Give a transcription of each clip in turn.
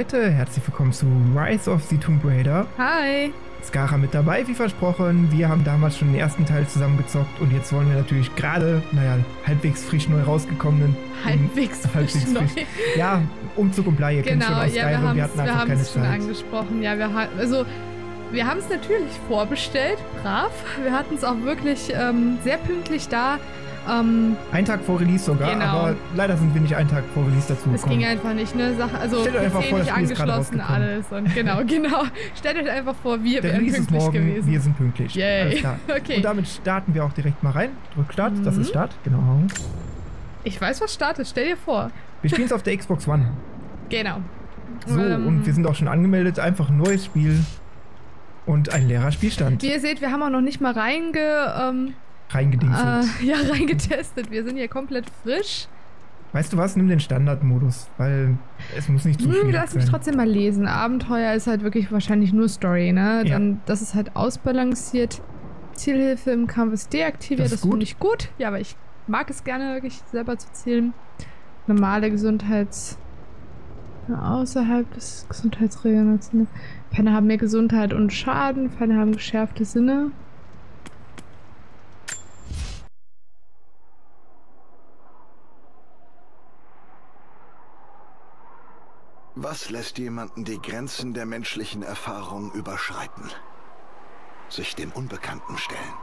Leute, herzlich willkommen zu Rise of the Tomb Raider. Hi. Skara mit dabei, wie versprochen. Wir haben damals schon den ersten Teil zusammengezockt und jetzt wollen wir natürlich gerade, naja, halbwegs frisch neu rausgekommenen. Halbwegs, um, halbwegs frisch, frisch. Ja, Umzug und Blei, ihr genau, kennt schon aus ja, Skyrim, wir, wir hatten einfach wir keine schon Zeit. angesprochen, ja, wir haben, also wir haben es natürlich vorbestellt, brav. Wir hatten es auch wirklich ähm, sehr pünktlich da. Ähm, ein Tag vor Release sogar, genau. aber leider sind wir nicht einen Tag vor Release dazu gekommen. Es ging einfach nicht, ne? Sache, also Stellt euch einfach vor, nicht angeschlossen, alles und genau, genau. Stellt euch einfach vor, wir wären pünktlich ist morgen, gewesen. Wir sind pünktlich. Yay. Alles klar. Okay. Und damit starten wir auch direkt mal rein. Drück Start, mhm. das ist Start, genau. Ich weiß, was startet, stell dir vor. Wir spielen es auf der Xbox One. Genau. So, ähm, und wir sind auch schon angemeldet, einfach ein neues Spiel und ein leerer Spielstand. Wie ihr seht, wir haben auch noch nicht mal reinge... Ähm, Reingedingselt. Äh, ja, reingetestet. Wir sind hier komplett frisch. Weißt du was? Nimm den Standardmodus, weil es muss nicht zu schwierig Lass sein. mich trotzdem mal lesen. Abenteuer ist halt wirklich wahrscheinlich nur Story, ne? Ja. Dann, das ist halt ausbalanciert. Zielhilfe im Kampf ist deaktiviert. Das, ist das finde ich gut. Ja, aber ich mag es gerne wirklich selber zu zielen. Normale Gesundheits... Außerhalb des Gesundheitsregenerations. Feinde haben mehr Gesundheit und Schaden. Feinde haben geschärfte Sinne. Was lässt jemanden die Grenzen der menschlichen Erfahrung überschreiten? Sich dem Unbekannten stellen.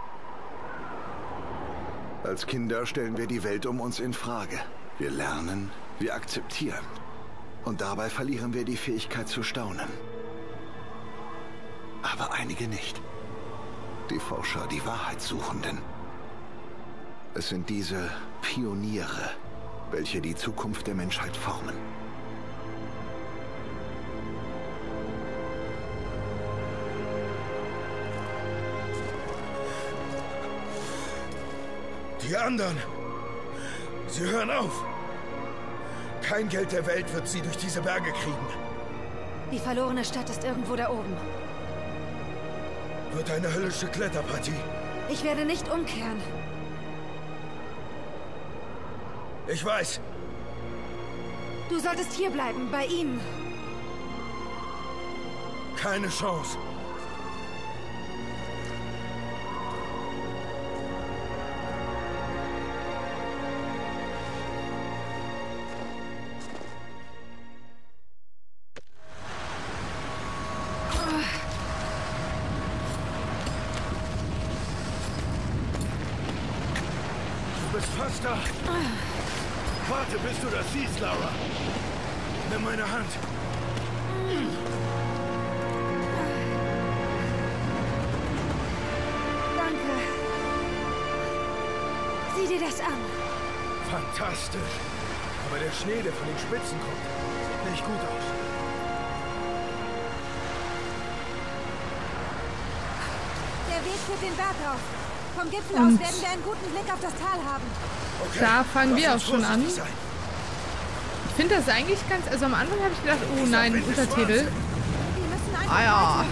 Als Kinder stellen wir die Welt um uns in Frage. Wir lernen, wir akzeptieren. Und dabei verlieren wir die Fähigkeit zu staunen. Aber einige nicht. Die Forscher, die Wahrheitssuchenden. Es sind diese Pioniere, welche die Zukunft der Menschheit formen. Die anderen, sie hören auf. Kein Geld der Welt wird sie durch diese Berge kriegen. Die verlorene Stadt ist irgendwo da oben. Wird eine höllische Kletterpartie. Ich werde nicht umkehren. Ich weiß. Du solltest hier bleiben, bei ihm. Keine Chance. Da. Warte, bis du das siehst, Laura. Nimm meine Hand. Danke. Sieh dir das an. Fantastisch. Aber der Schnee, der von den Spitzen kommt, sieht nicht gut aus. Der Weg führt den Berg rauf. Vom Gipfel aus werden wir einen guten Blick auf das Tal haben. Okay, da fangen wir auch schon an. sein. Ich finde das eigentlich ganz... Also am Anfang habe ich gedacht, oh nein, Untertitel. Ah ja.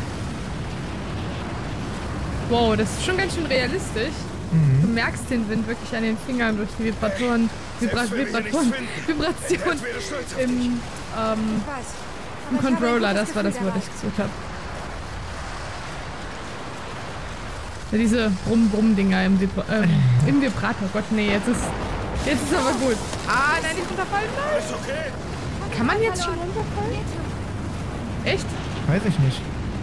Wow, das ist schon ganz schön realistisch. Du merkst den Wind wirklich an den Fingern durch die Vibratoren. Vibra Vibratoren. Vibration im, ähm, im Controller. Das war das Gefühl Wort, das dabei. ich gesucht habe. Ja, diese Brumm-Brumm-Dinger im, Vibra ähm, im Vibrator. Gott, nee, jetzt ist... Jetzt ist aber gut. Ah, nein, nicht runterfallen. Nein. Ist okay? Kann man jetzt schon runterfallen? Echt? Weiß ich nicht.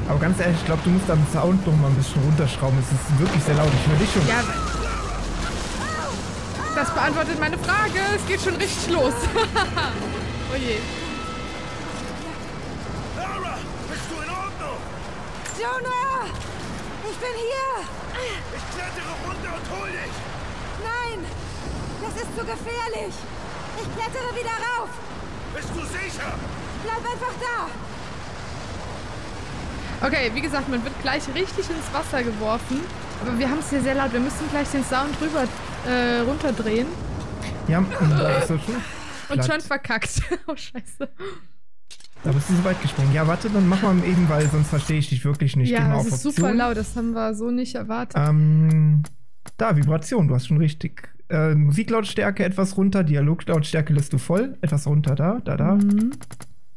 Aber ganz ehrlich, ich glaube, du musst am Sound noch mal ein bisschen runterschrauben. Es ist wirklich sehr laut. Ich höre dich schon. Ja. Das beantwortet meine Frage. Es geht schon richtig los. oh je. Laura, bist du in Ordnung? Jonah! Ich bin hier! Ich klettere runter und hol dich. Nein! Das ist zu gefährlich! Ich klettere wieder rauf! Bist du sicher? Bleib einfach da! Okay, wie gesagt, man wird gleich richtig ins Wasser geworfen. Aber wir haben es hier sehr laut. Wir müssen gleich den Sound rüber äh, runterdrehen. Ja, er schon. Und schon verkackt. oh, scheiße. Da bist du so weit gesprungen. Ja, warte, dann mach mal eben, weil sonst verstehe ich dich wirklich nicht. Ja, mal das auf ist super laut. Das haben wir so nicht erwartet. Ähm, da, Vibration, du hast schon richtig. Äh, Musiklautstärke etwas runter, Dialoglautstärke lässt du voll. Etwas runter, da, da, da. Mhm.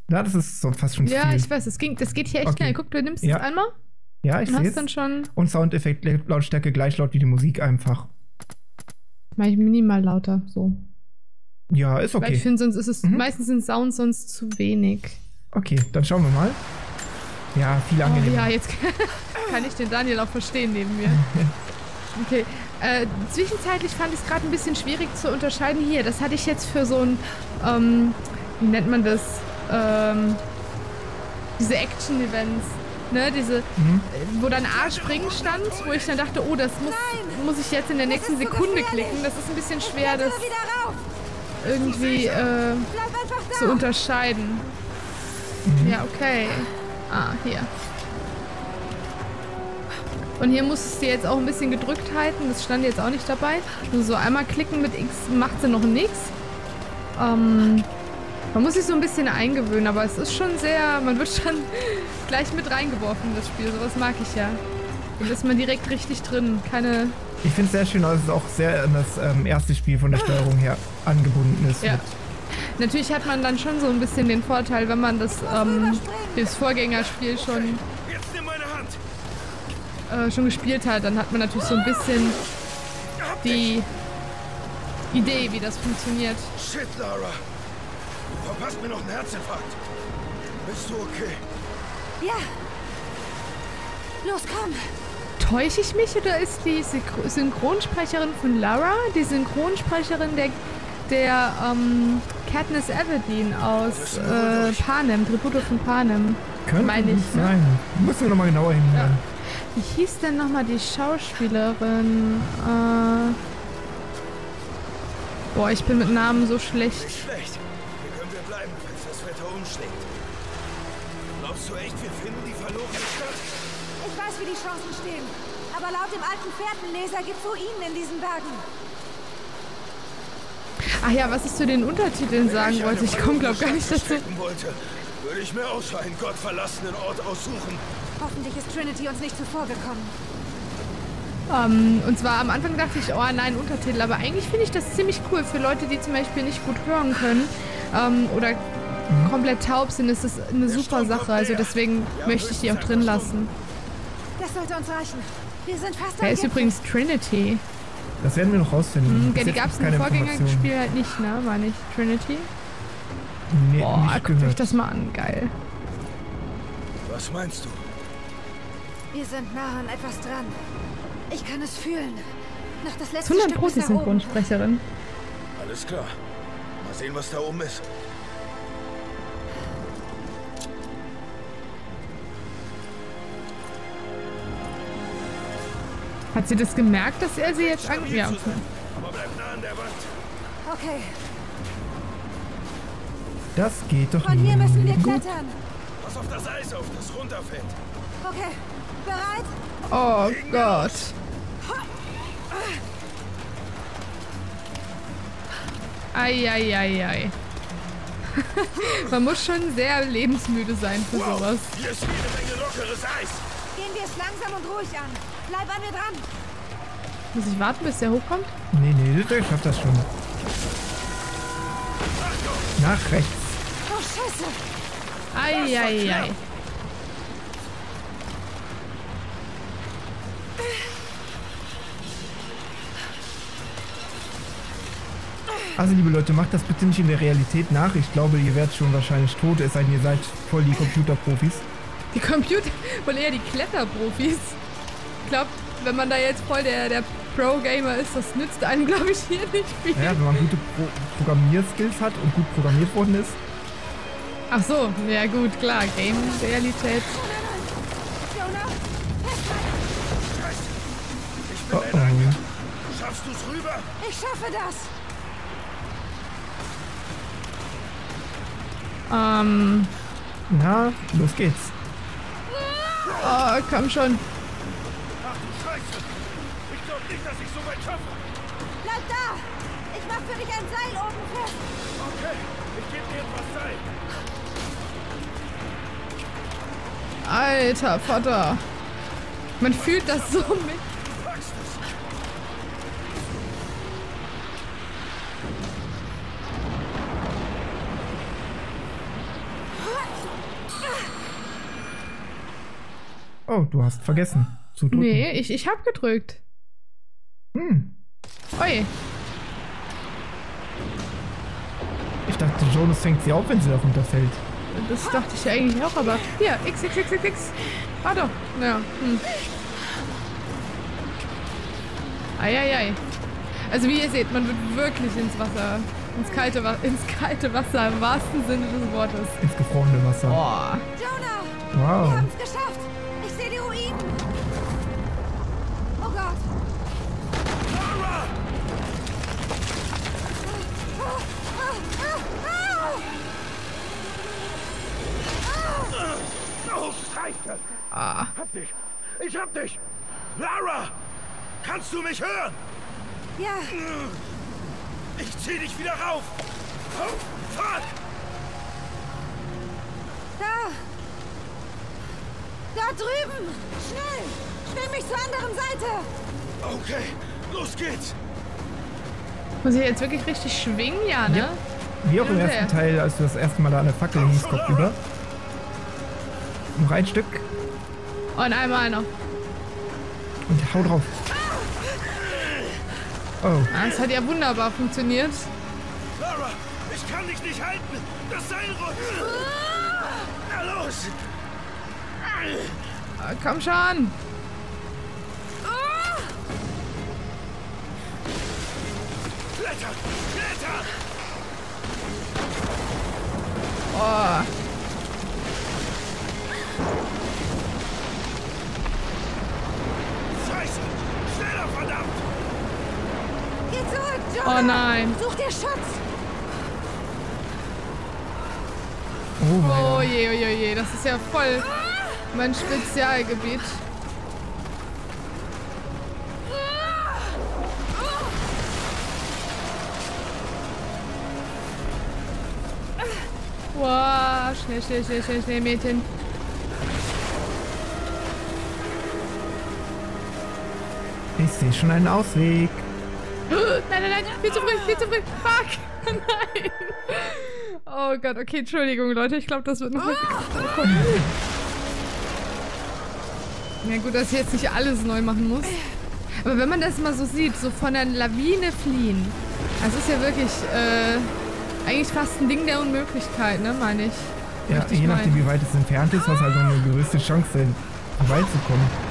Ja, das ist so fast schon Ja, viel. ich weiß, das, ging, das geht hier echt Okay. schnell. Guck, du nimmst Ja. es einmal ja, ich sehe hast dann es. schon. Und Soundeffekt Lautstärke gleich laut wie die Musik einfach. Mach ich minimal lauter. So. Ja, ist Weil ich okay. finde, sonst ist es. Mhm. Meistens sind Sounds sonst zu wenig. Okay, dann schauen wir mal. Ja, viel Oh angenehmer. ja, jetzt kann ich den Daniel auch verstehen neben mir. Okay. Äh, zwischenzeitlich fand ich es gerade ein bisschen schwierig zu unterscheiden. Hier, das hatte ich jetzt für so ein, ähm, wie nennt man das? Ähm, diese Action-Events. Ne, diese, Mhm. äh, wo dann A springen stand, wo ich dann dachte, oh, das muss, muss ich jetzt in der nächsten Sekunde klicken. Das ist ein bisschen schwer, das irgendwie äh, zu unterscheiden. Mhm. Ja, okay. Ah, hier. Und hier musstest du jetzt auch ein bisschen gedrückt halten. Das stand jetzt auch nicht dabei. Nur so einmal klicken mit X macht sie noch nichts. Ähm, man muss sich so ein bisschen eingewöhnen, aber es ist schon sehr, man wird schon gleich mit reingeworfen in das Spiel. Sowas mag ich ja. Dann ist man direkt richtig drin. Keine. Ich finde es sehr schön, dass es auch sehr an das ähm, erste Spiel von der Steuerung her angebunden ist. Ja. Natürlich hat man dann schon so ein bisschen den Vorteil, wenn man das, ähm, das Vorgängerspiel schon äh, schon gespielt hat, dann hat man natürlich so ein bisschen die Idee, wie das funktioniert. Shit, Lara. Du verpasst mir noch einen Herzinfarkt. Bist du okay? Ja. Los, komm. Täusche ich mich oder ist die Synchro- Synchronsprecherin von Lara die Synchronsprecherin der, der ähm, Katniss Everdeen aus äh, Panem, Tribute von Panem? könnte Meine ich, ne? sein. Müssen wir nochmal genauer hinhören. Wie hieß denn nochmal die Schauspielerin? Äh, boah, ich bin mit Namen so schlecht. Nicht schlecht. Hier können wir bleiben, falls das Wetter umschlägt. Glaubst du echt, wir finden die verlorene Stadt? Ich weiß, wie die Chancen stehen. Aber laut dem alten Fährtenleser gibt's Ruinen in diesen Bergen. Ach ja, was ich zu den Untertiteln sagen wollte, ich komme glaub gar nicht dazu. wollte, würde ich mir auch so einen gottverlassenen Ort aussuchen. Hoffentlich ist Trinity uns nicht zuvorgekommen. Ähm, und zwar am Anfang dachte ich, oh nein, Untertitel, aber eigentlich finde ich das ziemlich cool für Leute, die zum Beispiel nicht gut hören können ähm, oder komplett taub sind, ist das eine super Sache. Also deswegen möchte ich die auch drin lassen. Das sollte uns reichen. Wir sind fast Wer am ist übrigens Trinity? Das werden wir noch rausfinden. Hm, Bis die gab es im. Vorgängerspiel halt nicht, ne? Meine ich. Trinity? Nee, Boah, nicht guckt euch das mal an, geil. Was meinst du? Wir sind nah an etwas dran. Ich kann es fühlen. Noch das letzte 100 Stück Pro nach. Synchronsprecherin. Alles klar. Mal sehen, was da oben ist. Hat sie das gemerkt, dass er sie jetzt an... Ja, okay. Aber bleib nah an der Wand. Okay, Das geht doch von hier müssen wir nicht. klettern. Pass auf das Eis auf, das runterfällt. Okay, bereit? Oh Gott. Eieiei. Man muss schon sehr lebensmüde sein für sowas. Hier ist jede Menge lockeres Eis. Gehen wir es langsam und ruhig an. Bleib an mir dran. Muss ich warten, bis der hochkommt? Nee, nee, der schafft das schon. Nach rechts. Oh, Scheiße. Eieiei. Also, liebe Leute, macht das bitte nicht in der Realität nach. Ich glaube, ihr werdet schon wahrscheinlich tot, es sei denn, ihr seid voll die Computerprofis. Die Computer, wohl eher die Kletterprofis. Ich glaube, wenn man da jetzt voll der, der Pro-Gamer ist, das nützt einem, glaube ich, hier nicht viel. Ja, wenn man gute Pro Programmierskills hat und gut programmiert worden ist. Ach so, ja gut, klar, Game-Realität. Oh, oh. Schaffst du's rüber? ich schaffe das. Ähm, Na, los geht's. oh, komm schon. Nicht, dass ich so weit schaffe. Bleib da! Ich mach für dich ein Seil oben fest. Okay, ich geb dir etwas Seil. Alter Vater. Man fühlt das so mit. Oh, du hast vergessen zu drücken. Nee, ich, ich hab gedrückt. Hm. Ui. Ich dachte, Jonas fängt sie auf, wenn sie da runterfällt. Das dachte ich eigentlich auch, aber. Hier, X, X, X, X, X. Ah doch. Ja. Hm. Eieiei. Also wie ihr seht, man wird wirklich ins Wasser, ins kalte, ins kalte Wasser im wahrsten Sinne des Wortes. Ins gefrorene Wasser. Boah. Jonah! Wow. Wir haben's geschafft! Oh, Scheiße! Ah. Hab dich! Ich hab dich! Lara! Kannst du mich hören? Ja, Ich zieh dich wieder rauf! Oh, fuck! da! Da drüben! Schnell! Schwimm mich zur anderen Seite! Okay, los geht's! Muss ich jetzt wirklich richtig schwingen? Ja, ne? Ja. Wie auch im ersten Teil, als du das erste Mal da an der Fackel hingst, Kopf über. Noch ein Stück Und einmal noch. und hau drauf. Oh, Ah, Das hat ja wunderbar funktioniert. Lara, ich kann dich nicht halten! Das Seil rutscht! Na los! Ah, komm schon. Kletter! Kletter! Oh. Zurück, Jonah! Oh nein. Such dir Schutz! oh mein Oh je, oh je, oh je. Das ist ja voll mein Spezialgebiet. Wow, schnell, schnell, schnell, schnell, schnell, Mädchen. Ich sehe schon einen Ausweg. Nein, nein, nein, viel zu früh, viel zu früh. Fuck. Nein. Oh Gott, okay, Entschuldigung, Leute. Ich glaube, das wird noch... Oh Gott. Ja gut, dass ich jetzt nicht alles neu machen muss. Aber wenn man das mal so sieht, so von der Lawine fliehen, das ist ja wirklich äh, eigentlich fast ein Ding der Unmöglichkeit, ne, meine ich. Ja, ich je nachdem, wie weit es entfernt ist, hast du halt noch eine größte Chance, vorbeizukommen.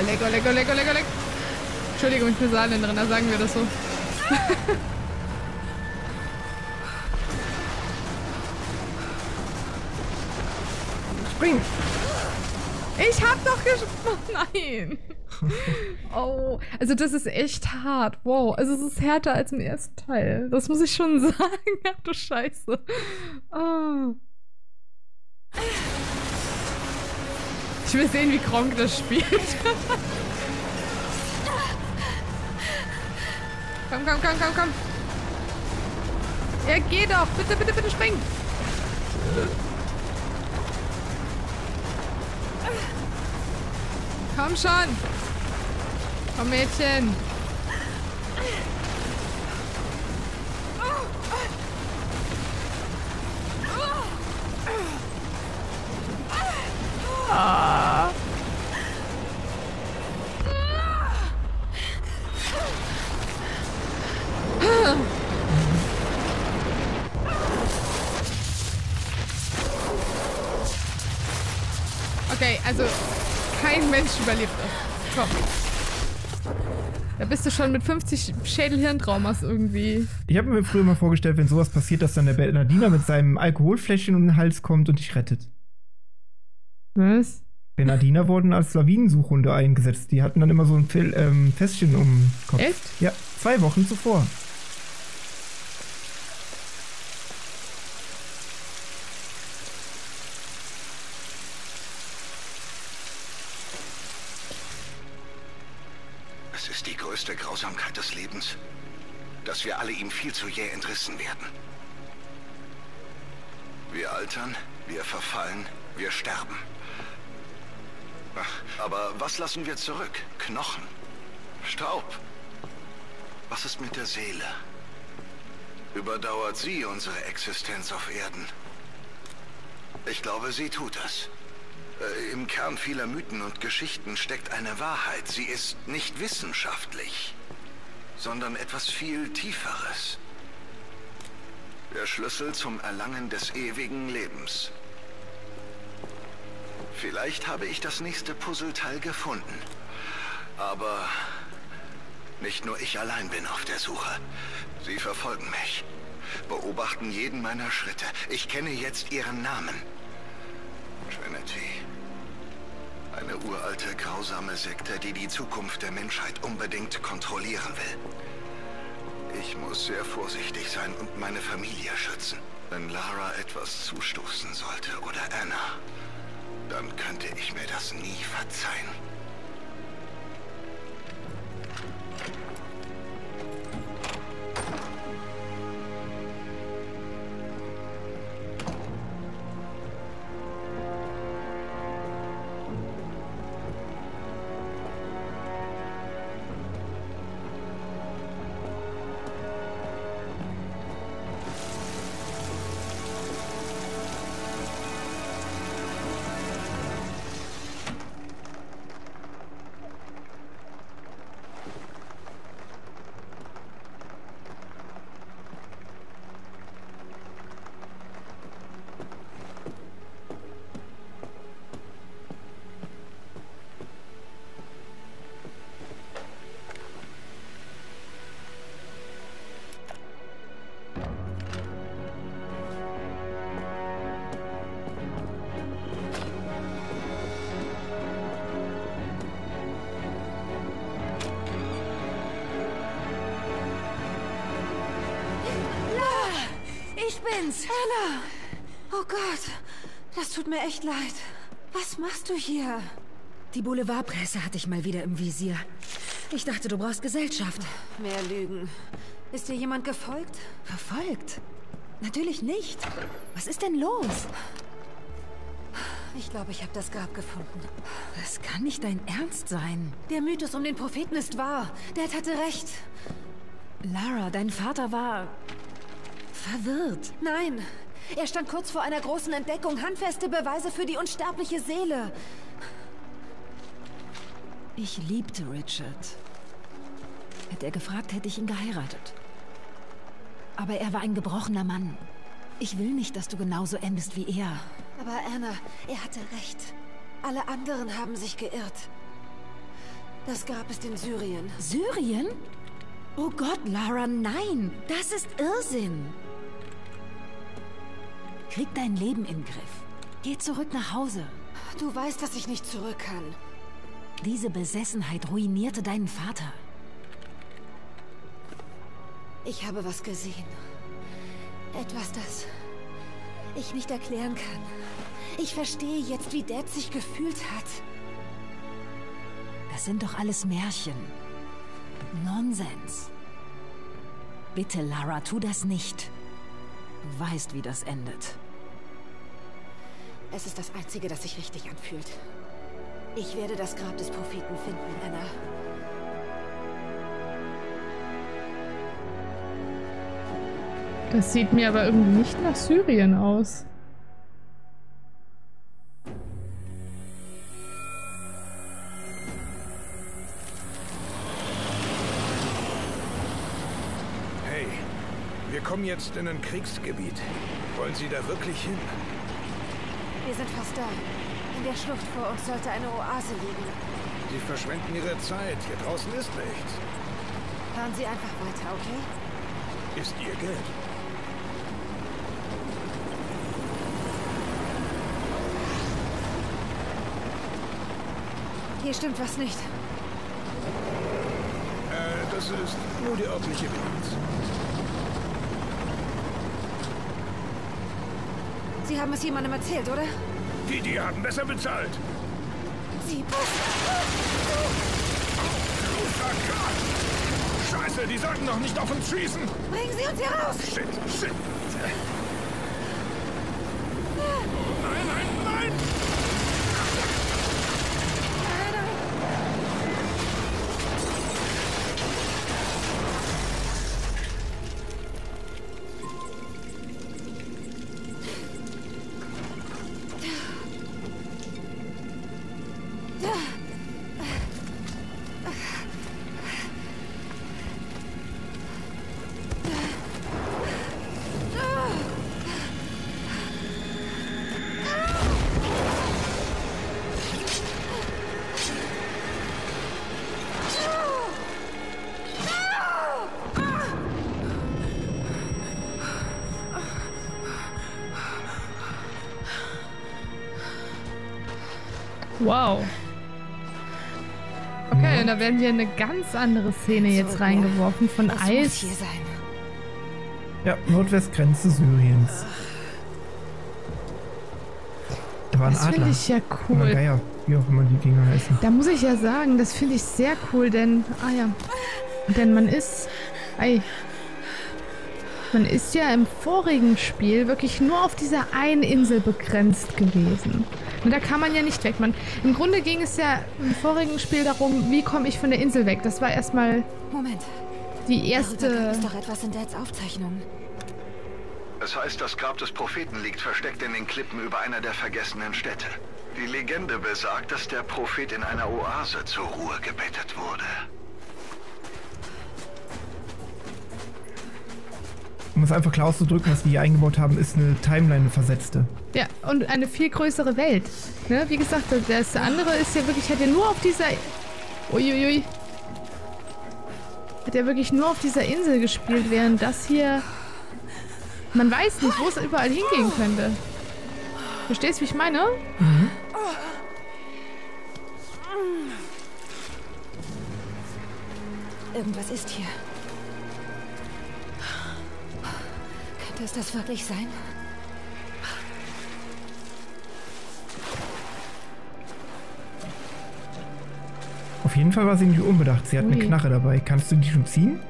Oh, lecker, lecker, lecker, lecker, lecker. Entschuldigung, ich bin Saarländerin, da sagen wir das so. Spring! Ich hab doch gesprochen. Nein. Oh, also das ist echt hart. Wow, also es ist härter als im ersten Teil. Das muss ich schon sagen. Ach du Scheiße. Oh. Ich will sehen, wie Kronk das spielt. komm, komm, komm, komm, komm. Ja, geh doch. Bitte, bitte, bitte spring. Komm schon. Komm, Mädchen. Schon mit 50 Schädel-Hirntraumas irgendwie. Ich habe mir früher mal vorgestellt, wenn sowas passiert, dass dann der Bernardiner mit seinem Alkoholfläschchen um den Hals kommt und dich rettet. Was? Bernardiner wurden als Lawinensuchhunde eingesetzt. Die hatten dann immer so ein ähm, Fässchen um den Kopf. Echt? Ja, zwei Wochen zuvor. Lebens, dass wir alle ihm viel zu jäh entrissen werden. Wir altern, wir verfallen, wir sterben. Aber was lassen wir zurück? Knochen? Staub? Was ist mit der Seele? Überdauert sie unsere Existenz auf Erden? Ich glaube, sie tut das. Äh, Im Kern vieler Mythen und Geschichten steckt eine Wahrheit. Sie ist nicht wissenschaftlich, sondern etwas viel Tieferes. Der Schlüssel zum Erlangen des ewigen Lebens. Vielleicht habe ich das nächste Puzzleteil gefunden. Aber nicht nur ich allein bin auf der Suche. Sie verfolgen mich. Beobachten jeden meiner Schritte. Ich kenne jetzt ihren Namen. Trinity. Eine uralte, grausame Sekte, die die Zukunft der Menschheit unbedingt kontrollieren will. Ich muss sehr vorsichtig sein und meine Familie schützen. Wenn Lara etwas zustoßen sollte oder Anna, dann könnte ich mir das nie verzeihen. Bin's. Anna. Oh Gott. Das tut mir echt leid. Was machst du hier? Die Boulevardpresse hatte ich mal wieder im Visier. Ich dachte, du brauchst Gesellschaft. Mehr Lügen. Ist dir jemand gefolgt? Verfolgt? Natürlich nicht. Was ist denn los? Ich glaube, ich habe das Grab gefunden. Das kann nicht dein Ernst sein. Der Mythos um den Propheten ist wahr. Dad hatte recht. Lara, dein Vater war... verwirrt. Nein. Er stand kurz vor einer großen Entdeckung. Handfeste Beweise für die unsterbliche Seele. Ich liebte Richard. Hätte er gefragt, hätte ich ihn geheiratet. Aber er war ein gebrochener Mann. Ich will nicht, dass du genauso endest wie er. Aber Anna, er hatte recht. Alle anderen haben sich geirrt. Das Grab ist in Syrien. Syrien? Oh Gott, Lara, nein! Das ist Irrsinn! Krieg dein Leben in den Griff. Geh zurück nach Hause. Du weißt, dass ich nicht zurück kann. Diese Besessenheit ruinierte deinen Vater. Ich habe was gesehen. Etwas, das ich nicht erklären kann. Ich verstehe jetzt, wie Dad sich gefühlt hat. Das sind doch alles Märchen. Nonsens. Bitte, Lara, tu das nicht. Du weißt, wie das endet. Es ist das Einzige, das sich richtig anfühlt. Ich werde das Grab des Propheten finden, Anna. Das sieht mir aber irgendwie nicht nach Syrien aus. Hey, wir kommen jetzt in ein Kriegsgebiet. Wollen Sie da wirklich hin? Wir sind fast da. In der Schlucht vor uns sollte eine Oase liegen. Sie verschwenden Ihre Zeit. Hier draußen ist nichts. Fahren Sie einfach weiter, okay? Ist Ihr Geld. Hier stimmt was nicht. Äh, das ist nur die örtliche Bilanz. Sie haben es jemandem erzählt, oder? Die, die haben besser bezahlt. Sie... Scheiße, die sollten doch nicht auf uns schießen. Bringen Sie uns hier raus! Shit, shit. Wow. Okay, Ja. und da werden wir in eine ganz andere Szene jetzt Zurück, reingeworfen von muss Eis. hier sein. Ja, Nordwestgrenze Syriens. Da war ein Das finde ich ja Oder cool. Geier, wie auch immer die Dinger heißen. Da muss ich ja sagen, das finde ich sehr cool, denn, ah ja, denn man ist, ei, man ist ja im vorigen Spiel wirklich nur auf dieser einen Insel begrenzt gewesen. Und da kann man ja nicht weg. Man, Im Grunde ging es ja im vorigen Spiel darum, wie komme ich von der Insel weg. Das war erstmal Moment. die erste... es doch etwas in Dads Aufzeichnungen. Es heißt, das Grab des Propheten liegt versteckt in den Klippen über einer der vergessenen Städte. Die Legende besagt, dass der Prophet in einer Oase zur Ruhe gebettet wurde. Um es einfach klar auszudrücken, was die hier eingebaut haben, ist eine Timeline eine versetzte. Ja, und eine viel größere Welt. Ne? Wie gesagt, das andere ist ja wirklich, hat ja nur auf dieser. Uiuiui. Hat ja wirklich nur auf dieser Insel gespielt, während das hier. Man weiß nicht, wo es überall hingehen könnte. Verstehst du, wie ich meine? Irgendwas ist hier. Es das wirklich sein? Auf jeden Fall war sie nicht unbedacht. Sie hat eine Ui. Knarre dabei. Kannst du die schon ziehen?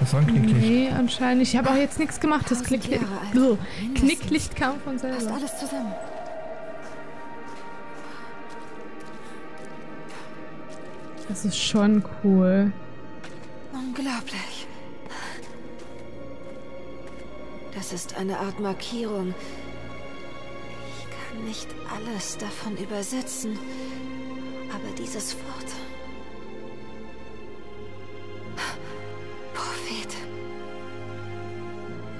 Das war ein Knicklicht. Nee, anscheinend. Ich habe auch jetzt nichts gemacht. Das alt. so. Knicklicht kam von Passt selber. alles zusammen. Das ist schon cool. Unglaublich. Das ist eine Art Markierung. Ich kann nicht alles davon übersetzen, aber dieses Wort. Prophet.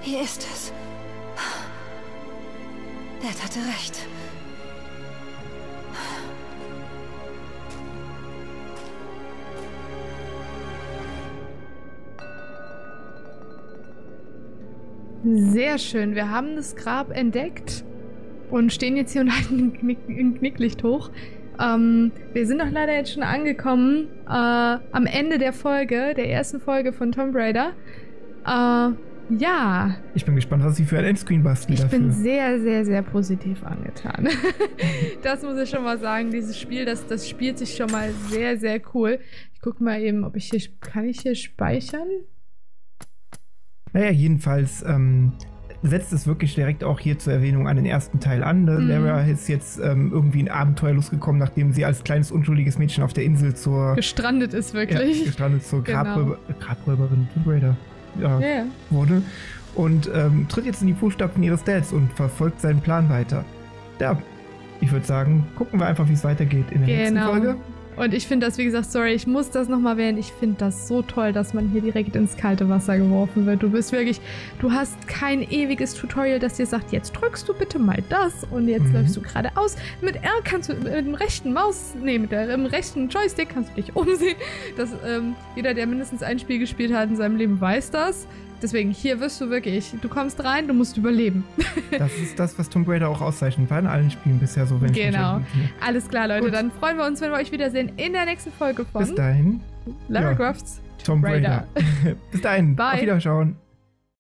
Hier ist es. Dad hatte recht. Sehr schön. Wir haben das Grab entdeckt und stehen jetzt hier und halten ein, Knick, ein Knicklicht hoch. Ähm, wir sind doch leider jetzt schon angekommen äh, am Ende der Folge, der ersten Folge von Tomb Raider. Äh, ja, Ich bin gespannt, was sie für ein Endscreen basteln ich dafür. bin sehr, sehr, sehr positiv angetan. das muss ich schon mal sagen. Dieses Spiel, das, das spielt sich schon mal sehr, sehr cool. Ich gucke mal eben, ob ich hier. Kann ich hier speichern? Naja, jedenfalls ähm, setzt es wirklich direkt auch hier zur Erwähnung an den ersten Teil an. Ne? Mhm. Lara ist jetzt ähm, irgendwie in Abenteuer losgekommen, nachdem sie als kleines unschuldiges Mädchen auf der Insel zur Gestrandet ist ja, wirklich. gestrandet zur Genau. Grabräuber, Grabräuberin Tomb Raider ja, Ja, ja. wurde und ähm, tritt jetzt in die Fußstapfen ihres Dads und verfolgt seinen Plan weiter. Ja, ich würde sagen, gucken wir einfach, wie es weitergeht in der nächsten Genau. Folge. Und ich finde das, wie gesagt, sorry, ich muss das nochmal erwähnen. Ich finde das so toll, dass man hier direkt ins kalte Wasser geworfen wird. Du bist wirklich, du hast kein ewiges Tutorial, das dir sagt, jetzt drückst du bitte mal das und jetzt Mhm. läufst du geradeaus. Mit R kannst du, mit dem rechten Maus, nee, mit dem rechten Joystick kannst du dich umsehen. Das, ähm, jeder, der mindestens ein Spiel gespielt hat in seinem Leben, weiß das. Deswegen, hier wirst du wirklich, du kommst rein, du musst überleben. Das ist das, was Tomb Raider auch auszeichnet. War in allen Spielen bisher so, wenn ich Genau. erinnere. Alles klar, Leute, Gut. dann freuen wir uns, wenn wir euch wiedersehen in der nächsten Folge von Bis dahin, Lara ja. Crofts Tomb Raider. Raider. Bis dahin, Bye. auf Wiederschauen.